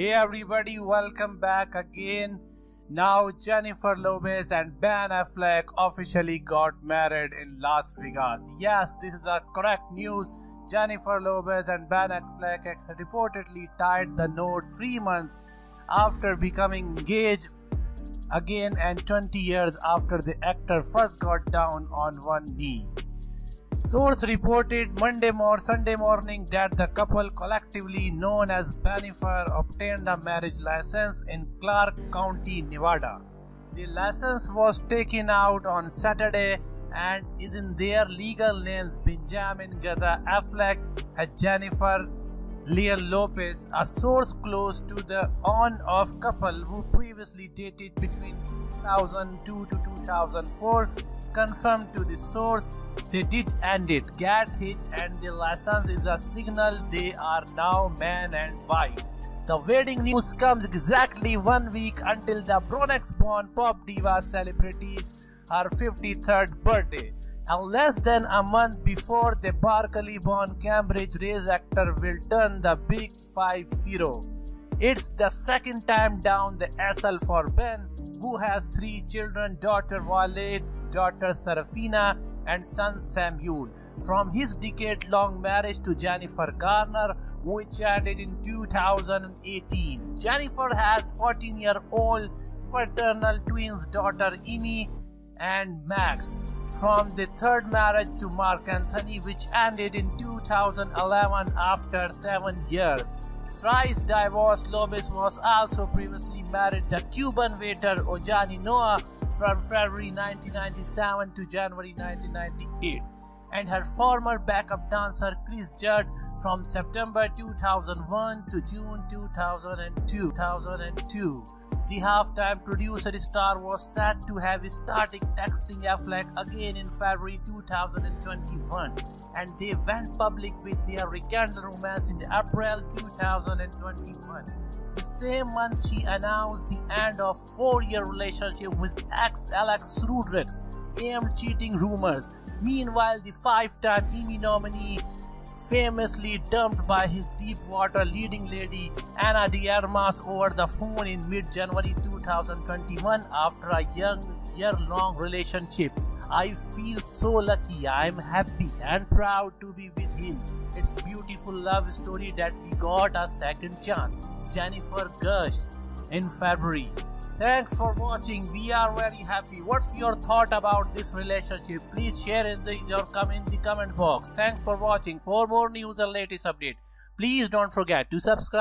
Hey everybody, welcome back again. Now Jennifer Lopez and Ben Affleck officially got married in Las Vegas. Yes, this is a correct news. Jennifer Lopez and Ben Affleck reportedly tied the knot 3 months after becoming engaged again and 20 years after the actor first got down on one knee. Source reported Monday or Sunday morning that the couple collectively known as Bennifer obtained a marriage license in Clark County, Nevada. The license was taken out on Saturday and is in their legal names Benjamin Géza Affleck and Jennifer Lynn Lopez, a source close to the on-off couple who previously dated between 2002 to 2004 confirmed to the source they did end it. Get hitched and the license is a signal they are now man and wife. The wedding news comes exactly one week until the Bronx-born pop diva celebrities her 53rd birthday. And less than a month before the Berkeley-born Cambridge-raised actor will turn the big 5-0. It's the second time down the SL for Ben, who has three children, daughter Violet, daughter Seraphina and son Samuel from his decade-long marriage to Jennifer Garner which ended in 2018. Jennifer has 14-year-old fraternal twins daughter Emme and Max from the third marriage to Marc Anthony which ended in 2011 after 7 years. Thrice divorced, Lopez was also previously married to Cuban waiter Ojani Noa from February 1997 to January 1998 and her former backup dancer Chris Judd from September 2001 to June 2002. 2002. The halftime producer star was said to have started texting Affleck again in February 2021 and they went public with their rekindled romance in April 2021. The same month she announced the end of four-year relationship with ex Alex Rodriguez aimed cheating rumors. Meanwhile, the five-time Emmy nominee famously dumped by his Deepwater leading lady Ana de Armas over the phone in mid-January 2021 after a young year-long relationship. I feel so lucky, I'm happy and proud to be with him. It's beautiful love story that we got a second chance. Jennifer Gush in February. Thanks for watching. We are very happy. What's your thought about this relationship? Please share in the your come in the comment box. Thanks for watching. For more news and latest update, please don't forget to subscribe.